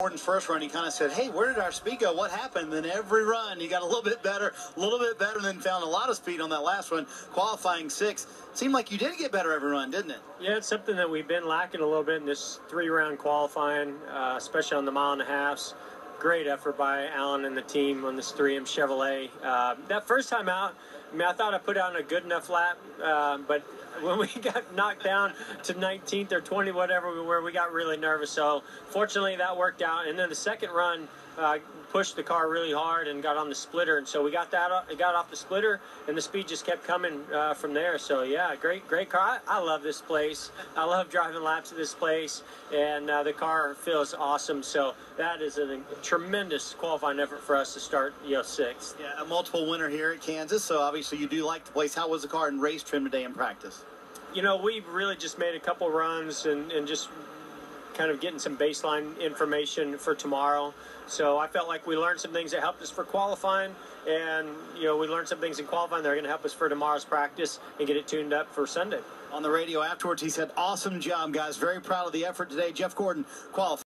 Gordon's first run, he kind of said, "Hey, where did our speed go? What happened?" Then every run, he got a little bit better, a little bit better, and then found a lot of speed on that last one, qualifying six. Seemed like you did get better every run, didn't it? Yeah, it's something that we've been lacking a little bit in this three-round qualifying, uh, especially on the mile and a halfs. Great effort by Alan and the team on this 3M Chevrolet. Uh, that first time out, I mean, I thought I put on a good enough lap, uh, but when we got knocked down to 19th or 20, whatever we were, we got really nervous. So fortunately, that worked out. And then the second run, uh, pushed the car really hard and got on the splitter, and so we got that. It got off the splitter, and the speed just kept coming uh, from there. So yeah, great, great car. I, I, love this place. I love driving laps at this place, and uh, the car feels awesome. So that is a tremendous qualifying effort for us to start, you know, sixth. Yeah, a multiple winner here at Kansas. So obviously you do like the place. How was the car in race trim today in practice? You know, we really just made a couple runs and, and just kind of getting some baseline information for tomorrow. So I felt like we learned some things that helped us for qualifying, and you know we learned some things in qualifying that are going to help us for tomorrow's practice and get it tuned up for Sunday. On the radio afterwards, he said, "Awesome job, guys! Very proud of the effort today." Jeff Gordon qualified.